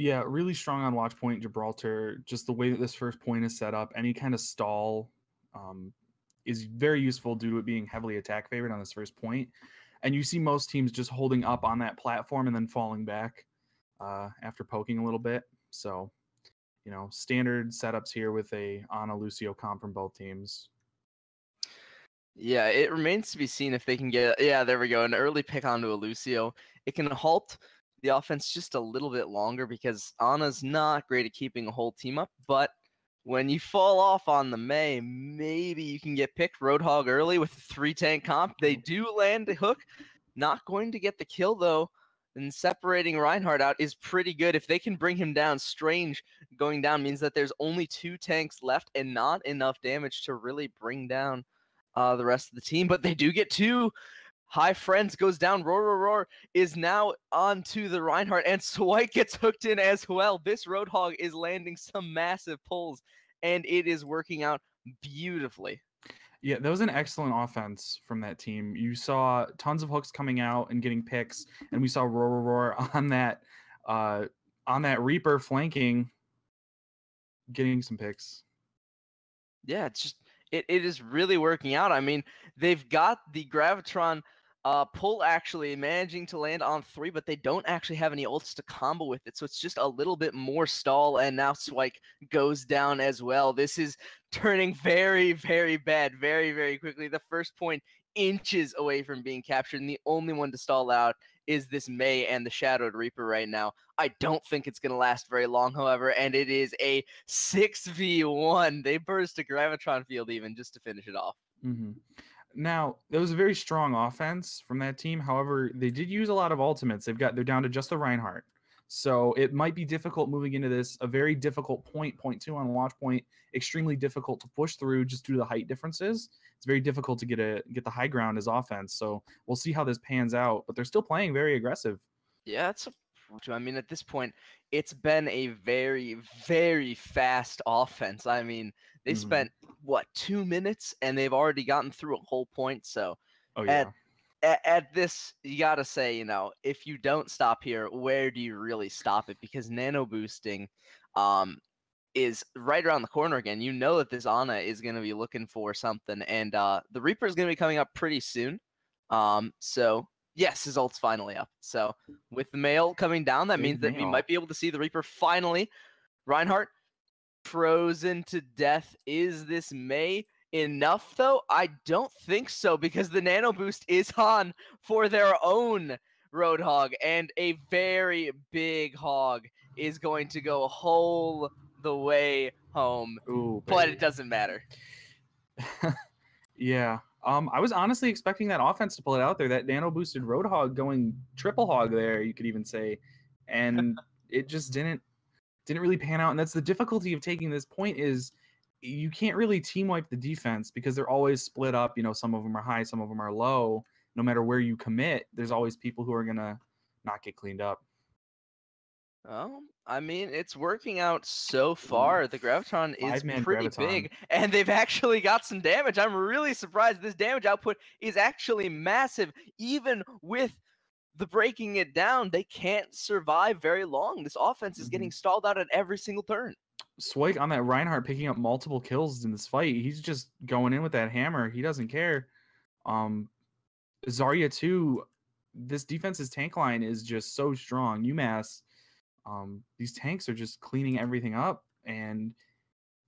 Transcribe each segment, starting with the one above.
Yeah, really strong on Watchpoint Gibraltar. Just the way that this first point is set up, any kind of stall um, is very useful due to it being heavily attack favored on this first point. And you see most teams just holding up on that platform and then falling back uh, after poking a little bit. So, you know, standard setups here with a Ana Lucio comp from both teams. Yeah, it remains to be seen if they can get. Yeah, there we go. An early pick onto a Lucio. It can halt the offense just a little bit longer because Ana's not great at keeping a whole team up. But when you fall off on the Mei, maybe you can get picked Roadhog early with a three tank comp. They do land a hook. Not going to get the kill though. And separating Reinhardt out is pretty good. If they can bring him down, Strange going down means that there's only two tanks left and not enough damage to really bring down uh, the rest of the team. But they do get two. High Friends goes down. Roar, roar, roar is now on to the Reinhardt, and Swike gets hooked in as well. This Roadhog is landing some massive pulls, and it is working out beautifully. Yeah, that was an excellent offense from that team. You saw tons of hooks coming out and getting picks, and we saw roar, roar, roar on that uh, on that Reaper flanking, getting some picks. Yeah, it's just it, it is really working out. I mean, they've got the Gravitron uh, pull actually managing to land on three, but they don't actually have any ults to combo with it. So it's just a little bit more stall, and now Swike goes down as well. This is turning very, very bad very, very quickly. The first point inches away from being captured, and the only one to stall out is this Mei and the Shadowed Reaper right now. I don't think it's going to last very long, however, and it is a 6v1. They burst a Gravitron field even just to finish it off. Mm-hmm. Now, it was a very strong offense from that team. However, they did use a lot of ultimates. They've got they're down to just the Reinhardt. So it might be difficult moving into this, a very difficult point, point two on Watchpoint, extremely difficult to push through just due to the height differences. It's very difficult to get a get the high ground as offense. So we'll see how this pans out, but they're still playing very aggressive. Yeah, it's a I mean, at this point, it's been a very, very fast offense. I mean, they mm-hmm. spent what two minutes and they've already gotten through a whole point. So, oh yeah. At, at, at this, you got to say, you know, if you don't stop here, where do you really stop it? Because nano boosting um, is right around the corner again. You know that this Ana is going to be looking for something, and uh, the Reaper is going to be coming up pretty soon. Um, so yes, his ult's finally up. So with the mail coming down, that Big means that we might be able to see the Reaper finally. Reinhardt frozen to death. Is this Mei enough though? I don't think so because the nano boost is on for their own Roadhog, and a very big hog is going to go whole the way home. Ooh, but it doesn't matter. yeah. Um, I was honestly expecting that offense to pull it out there. That nano boosted Roadhog going triple hog there, you could even say, and it just didn't didn't really pan out. And that's the difficulty of taking this point is you can't really team wipe the defense because they're always split up. You know, some of them are high, some of them are low. No matter where you commit, there's always people who are gonna not get cleaned up. Oh, I mean, it's working out so far. The Graviton is pretty Graviton. big, and they've actually got some damage. I'm really surprised. This damage output is actually massive, even with the breaking it down. They can't survive very long. This offense is mm-hmm. getting stalled out at every single turn. Swike on that Reinhardt picking up multiple kills in this fight. He's just going in with that hammer. He doesn't care. Um, Zarya too. This defense's tank line is just so strong. UMass, um, these tanks are just cleaning everything up. And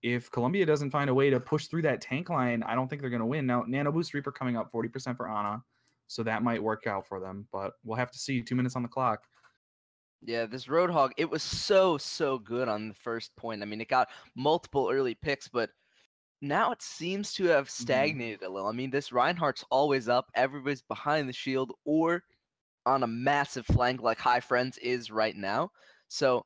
if Columbia doesn't find a way to push through that tank line, I don't think they're going to win. Now, Nano Boost Reaper coming up 40% for Ana, so that might work out for them. But we'll have to see. Two minutes on the clock. Yeah, this Roadhog, it was so, so good on the first point. I mean, it got multiple early picks, but now it seems to have mm-hmm. stagnated mm-hmm. a little. I mean, this Reinhardt's always up, everybody's behind the shield or on a massive flank like High Friends is right now. So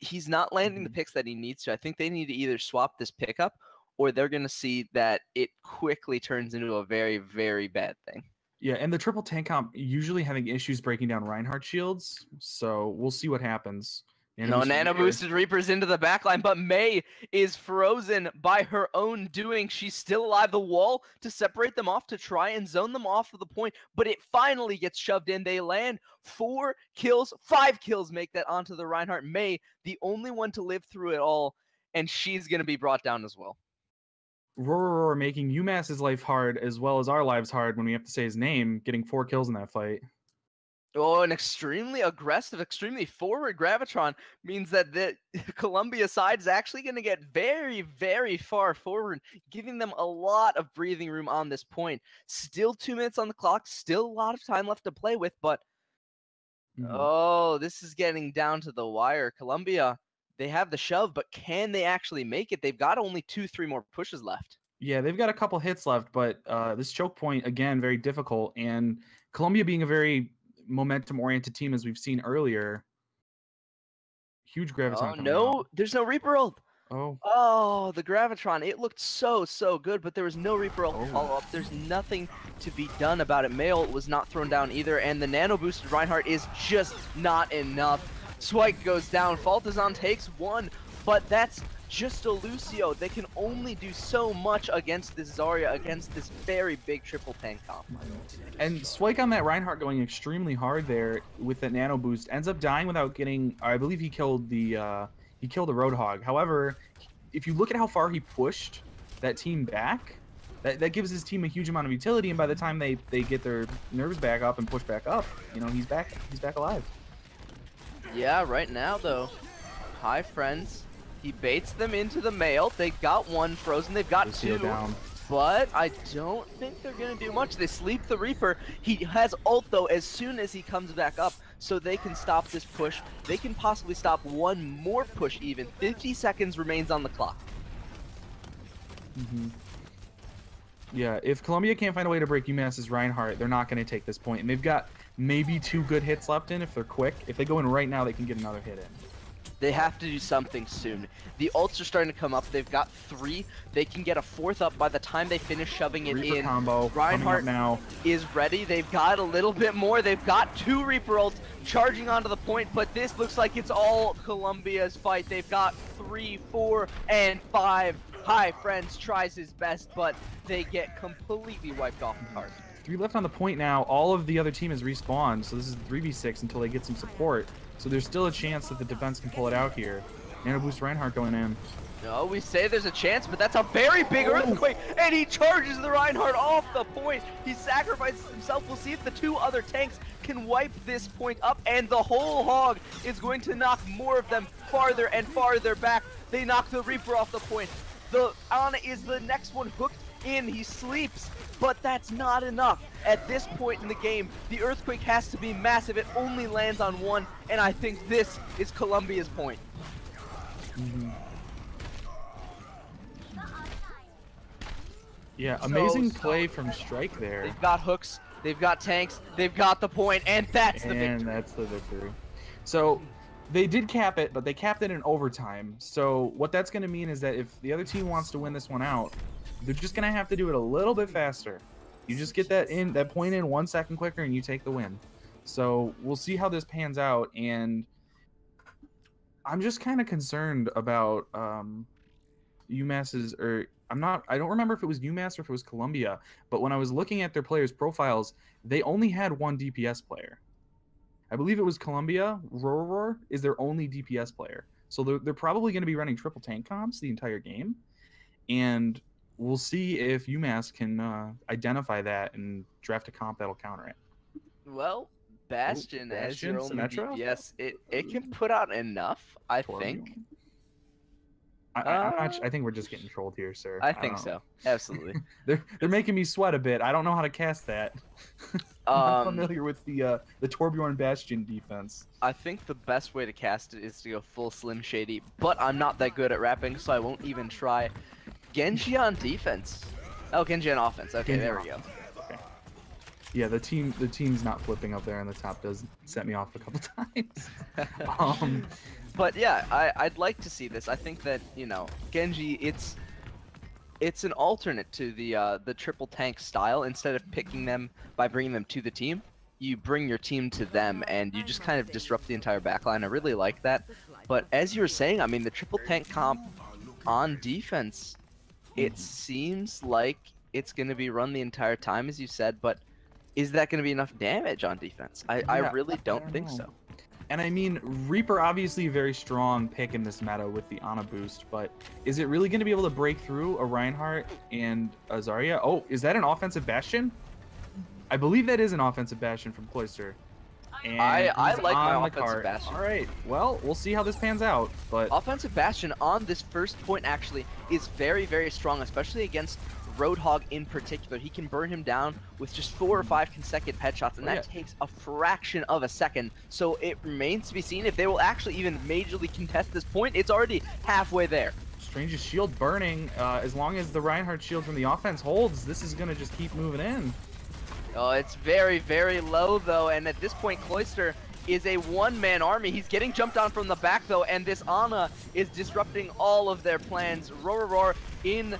he's not landing mm-hmm. the picks that he needs to. I think they need to either swap this pickup or they're going to see that it quickly turns into a very, very bad thing. Yeah, and the triple tank comp usually having issues breaking down Reinhardt shields, so we'll see what happens. No boosted nano boosted Reapers into the backline, but Mei is frozen by her own doing. She's still alive. The wall to separate them off to try and zone them off of the point, but it finally gets shoved in. They land four kills, five kills make that onto the Reinhardt. Mei, the only one to live through it all, and she's going to be brought down as well. Roar Roar making UMass's life hard as well as our lives hard when we have to say his name, getting four kills in that fight. Oh, an extremely aggressive, extremely forward Gravitron means that the Columbia side is actually going to get very, very far forward, giving them a lot of breathing room on this point. Still two minutes on the clock, still a lot of time left to play with, but Mhm. oh, this is getting down to the wire. Columbia, they have the shove, but can they actually make it? They've got only two, three more pushes left. Yeah, they've got a couple hits left, but uh, this choke point again very difficult. And Columbia being a very momentum-oriented team, as we've seen earlier, huge graviton. Oh no, out. there's no Reaper ult. Oh, Oh, the Gravitron. It looked so, so good, but there was no Reaper ult Oh. follow up. There's nothing to be done about it. Mail was not thrown down either, and the nano boosted Reinhardt is just not enough. Swike goes down. Faltazon takes one, but that's just a Lucio. They can only do so much against this Zarya, against this very big triple tank comp. and Swike on that Reinhardt going extremely hard there with that nano boost ends up dying without getting. I believe he killed the uh, he killed the Roadhog. However, if you look at how far he pushed that team back, that, that gives his team a huge amount of utility. And by the time they they get their nerves back up and push back up, you know he's back he's back alive. Yeah, right now though. Hi friends. He baits them into the mail. They got one frozen. They've got Lucio two. down. But I don't think they're gonna do much. They sleep the Reaper. He has ult though as soon as he comes back up, so they can stop this push. They can possibly stop one more push even. 50 seconds remains on the clock. hmm Yeah, if Columbia can't find a way to break UMass's Reinhardt, they're not going to take this point. And they've got maybe two good hits left in if they're quick. If they go in right now, they can get another hit in. They have to do something soon. The ults are starting to come up. They've got three. They can get a fourth up by the time they finish shoving it Reaper in. combo Reinhardt now. is ready. They've got a little bit more. They've got two Reaper ults charging onto the point, but this looks like it's all Columbia's fight. They've got three, four, and five. Hi, friends tries his best, but they get completely wiped off the card. Three left on the point now. All of the other team has respawned, so this is 3v6 until they get some support. So there's still a chance that the defense can pull it out here. Nano Boost Reinhardt going in. No, we say there's a chance, but that's a very big Oh. earthquake, and he charges the Reinhardt off the point. He sacrifices himself. We'll see if the two other tanks can wipe this point up, and the whole hog is going to knock more of them farther and farther back. They knock the Reaper off the point. The Ana is the next one hooked in. He sleeps, but that's not enough. At this point in the game, the earthquake has to be massive. It only lands on one, and I think this is Columbia's point. Mm-hmm. Yeah, amazing solid. play from Strike there. They've got hooks, they've got tanks, they've got the point, and that's the victory. and that's the victory. So they did cap it, but they capped it in overtime. So what that's going to mean is that if the other team wants to win this one out, they're just to have to do it a little bit faster. You just get that in that point in one second quicker, and you take the win. So we'll see how this pans out, and I'm just kind of concerned about um, UMass's or I'm not. I don't remember if it was UMass or if it was Columbia, but when I was looking at their players' profiles, they only had one DPS player. I believe it was Columbia. Roar is their only DPS player. So they're, they're probably going to be running triple tank comps the entire game. And we'll see if UMass can uh, identify that and draft a comp that'll counter it. Well, Bastion, as your only Symmetra? DPS, it, it can put out enough, I think. I, I, I'm not, Uh, I think we're just getting trolled here, sir. I think don't so. Absolutely. They're they're making me sweat a bit. I don't know how to cast that. I'm not Um, familiar with the uh, the Torbjorn Bastion defense. I think the best way to cast it is to go full Slim Shady, but I'm not that good at rapping, so I won't even try. Genji on defense. Oh, Genji on offense. Okay, Genji there we go. Okay. Yeah, the team the team's not flipping up there in the top does set me off a couple times. um, But yeah, I, I'd like to see this. I think that you know Genji, it's it's an alternate to the uh, the triple tank style. Instead of picking them by bringing them to the team, you bring your team to them, and you just kind of disrupt the entire backline. I really like that. But as you were saying, I mean, the triple tank comp on defense, it mm-hmm. seems like it's going to be run the entire time, as you said, but is that going to be enough damage on defense? I, I really I don't, don't think know. so. And I mean, Reaper obviously a very strong pick in this meta with the Ana boost, but is it really going to be able to break through a Reinhardt and a Zarya? Oh, is that an offensive Bastion? I believe that is an offensive Bastion from Cloister. And I- I like my offensive cart. Bastion. All right, well, we'll see how this pans out, but Offensive Bastion on this first point actually is very, very strong, especially against Roadhog in particular. He can burn him down with just four or five consecutive headshots, and Oh, that takes a fraction of a second. So it remains to be seen if they will actually even majorly contest this point. It's already halfway there. Strange's shield burning. Uh, as long as the Reinhardt shield from the offense holds, this is going to just keep moving in. Oh, it's very, very low though, and at this point, Cloister is a one-man army. He's getting jumped on from the back though, and this Ana is disrupting all of their plans. Roar, roar in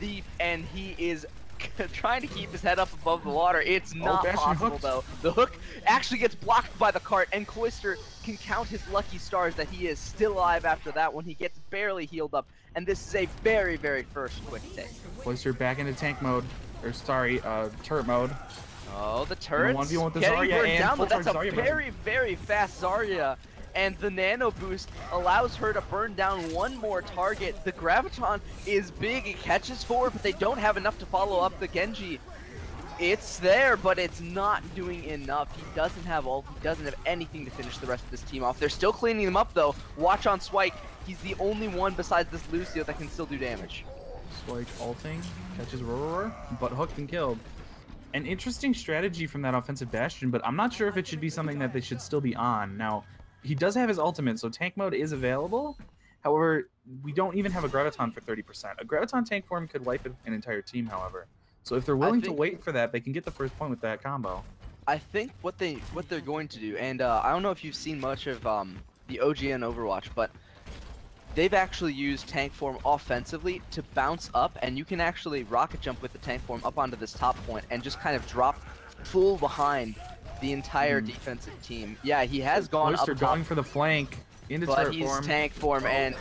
deep, and he is trying to keep his head up above the water. It's not Bastion possible though. The hook actually gets blocked by the cart, and Cloister can count his lucky stars that he is still alive after that when he gets barely healed up. And this is a very, very first quick take. Cloister back into tank mode, or sorry, uh, turret mode. Oh, the turrets 1v1 with the getting burned down, but that's a Zarya very, very fast Zarya. And the nano boost allows her to burn down one more target. The Graviton is big, it catches four, but they don't have enough to follow up the Genji. It's there, but it's not doing enough. He doesn't have all, he doesn't have anything to finish the rest of this team off. They're still cleaning them up though. Watch on Swike. He's the only one besides this Lucio that can still do damage. Swike ulting, catches Roar, but hooked and killed. An interesting strategy from that offensive Bastion, but I'm not sure if it should be something that they should still be on. Now, he does have his ultimate, so tank mode is available. However, we don't even have a Graviton for 30%. A Graviton tank form could wipe an entire team, however. So if they're willing to wait for that, they can get the first point with that combo. I think what they what they're going to do, and uh, I don't know if you've seen much of um, the OGN Overwatch, but they've actually used tank form offensively to bounce up, and you can actually rocket jump with the tank form up onto this top point and just kind of drop full behind the entire Hmm. defensive team. Yeah, he has gone Cloister up top, going for the flank into but turret he's form. tank form, and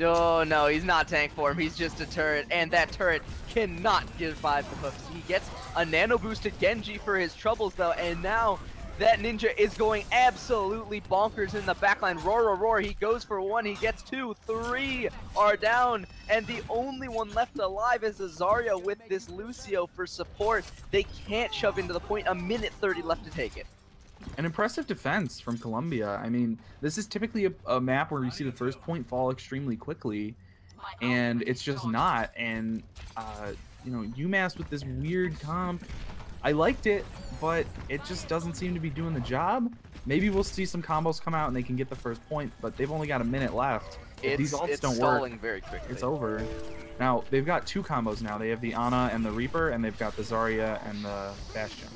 oh no, he's not tank form. He's just a turret, and that turret cannot survive the hooks. He gets a nano boosted Genji for his troubles though, and now that ninja is going absolutely bonkers in the backline. Roar, roar, roar. He goes for one. He gets two. Three are down. And the only one left alive is a Zarya with this Lucio for support. They can't shove into the point. A minute 30 left to take it. An impressive defense from Columbia. I mean, this is typically a, a map where you see the first point fall extremely quickly, and it's just not. And uh, you know, UMass with this weird comp, I liked it, but it just doesn't seem to be doing the job. Maybe we'll see some combos come out and they can get the first point, but they've only got a minute left. If It's, these ults it's don't work, very quickly. it's over. Now they've got two combos now. They have the Ana and the Reaper, and they've got the Zarya and the Bastion.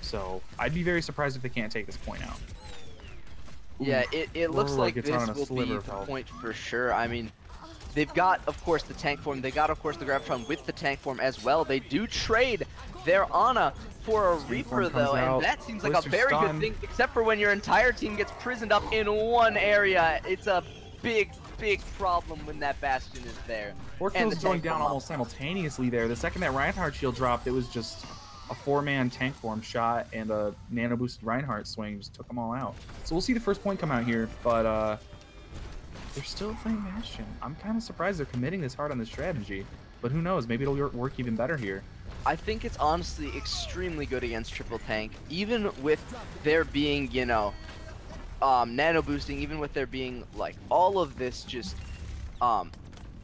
So I'd be very surprised if they can't take this point out. Yeah, it, it looks like this will be the point for sure. I mean, they've got, of course, the tank form. They got, of course, the Gravitron with the tank form as well. They do trade their Ana for a Reaper, though, out. and that seems like a very stun. good thing, except for when your entire team gets prisoned up in one area. It's a big, big problem when that Bastion is there. Four kills the going down almost simultaneously there. The second that Reinhardt shield dropped, it was just a four-man tank form shot and a nano boosted Reinhardt swing just took them all out. So we'll see the first point come out here, but uh, they're still playing Bastion. I'm kind of surprised they're committing this hard on this strategy, but who knows? Maybe it'll work even better here. I think it's honestly extremely good against triple tank, even with there being, you know, um, nano boosting, even with there being like all of this just, um,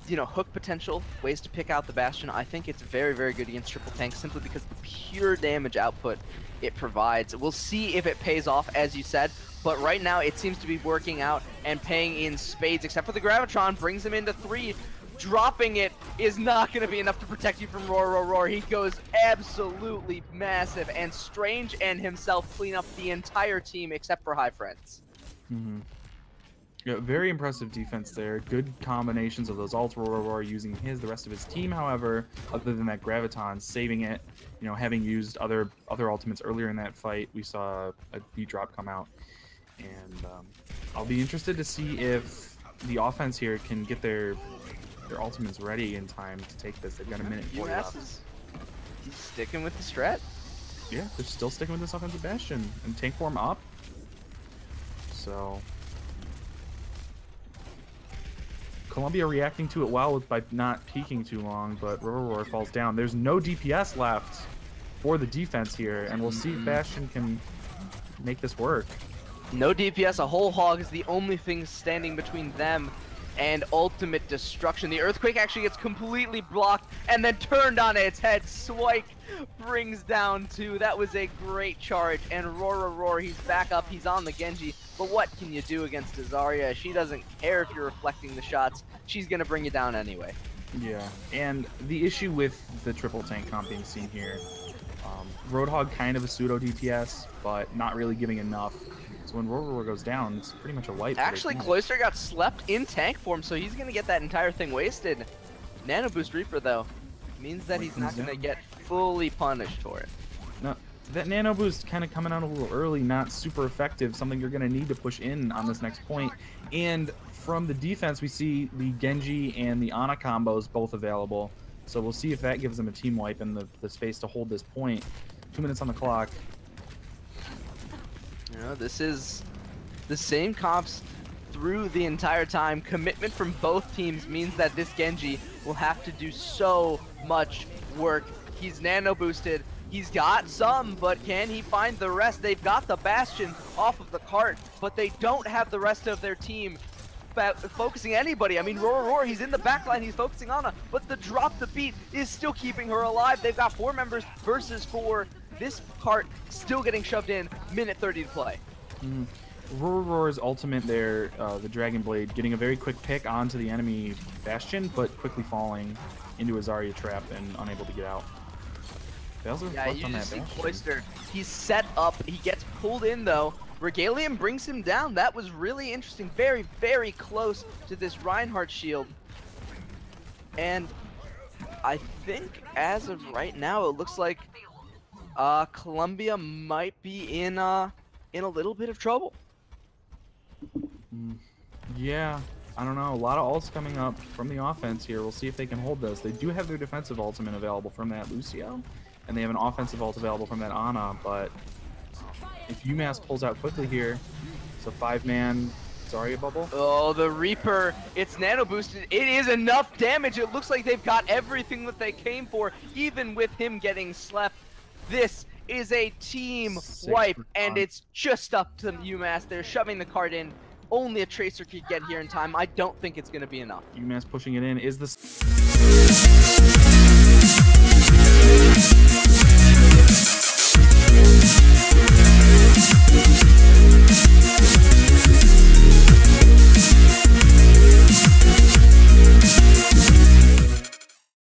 you know, hook potential, ways to pick out the bastion. I think it's very, very good against triple tank simply because the pure damage output it provides. We'll see if it pays off, as you said. But right now, it seems to be working out and paying in spades, except for the Gravitron, brings him into three. Dropping it is not going to be enough to protect you from Roar, Roar, Roar. He goes absolutely massive, and Strange and himself clean up the entire team except for High Friends. hmm Yeah, very impressive defense there. Good combinations of those ults. Roar, roar, roar, using his. The rest of his team, however, other than that Graviton, saving it. You know, having used other other ultimates earlier in that fight, we saw a D drop come out, and um, I'll be interested to see if the offense here can get their their ultimates ready in time to take this. They've got a minute 40 UMass is he's sticking with the strat. Yeah, they're still sticking with this offensive bastion and tank form up. So Columbia reacting to it well with, by not peeking too long, but River Roar falls down. There's no DPS left for the defense here, and we'll see if mm-hmm. Bastion can make this work. No DPS, a whole hog is the only thing standing between them and ultimate destruction. The earthquake actually gets completely blocked and then turned on its head. Swike brings down two. That was a great charge. And Roar Roar, he's back up. He's on the Genji. But what can you do against a Zarya? She doesn't care if you're reflecting the shots. She's going to bring you down anyway. Yeah, and the issue with the triple tank comp being seen here, um, Roadhog kind of a pseudo DPS, but not really giving enough. When Roar goes down, it's pretty much a wipe. Actually. Cloister got slept in tank form, so he's going to get that entire thing wasted. Nano Boost Reaper, though, means that he's not going to get fully punished for it. No, that nano boost kind of coming out a little early, not super effective. Something you're going to need to push in on this next point. And from the defense, we see the Genji and the Ana combos both available. So we'll see if that gives them a team wipe and the, the space to hold this point. Two minutes on the clock. You know, this is the same comps through the entire time. Commitment from both teams means that this Genji will have to do so much work. He's nano boosted. He's got some, but can he find the rest? They've got the Bastion off of the cart, but they don't have the rest of their team focusing anybody. I mean, Roar Roar, he's in the backline, he's focusing Ana, but the drop the beat is still keeping her alive. They've got four members versus four. This cart still getting shoved in, minute 30 to play. Roar Roar's ultimate there, uh, the Dragon Blade, getting a very quick pick onto the enemy Bastion, but quickly falling into a Zarya trap and unable to get out. To Yeah, you on just that see. Cloister. He's set up. He gets pulled in though. Regalium brings him down. That was really interesting. Very, very close to this Reinhardt shield. And I think as of right now, it looks like uh, Columbia might be in uh, in a little bit of trouble. Yeah, I don't know. A lot of ults coming up from the offense here. We'll see if they can hold this. They do have their defensive ultimate available from that Lucio, and they have an offensive ult available from that Ana, but if UMass pulls out quickly here, it's a five-man Zarya bubble. Oh, the Reaper. It's nano boosted. It is enough damage. It looks like they've got everything that they came for, even with him getting slept. This is a team Six wipe, and it's just up to UMass. They're shoving the card in. Only a Tracer could get here in time. I don't think it's going to be enough. UMass pushing it in. Is the.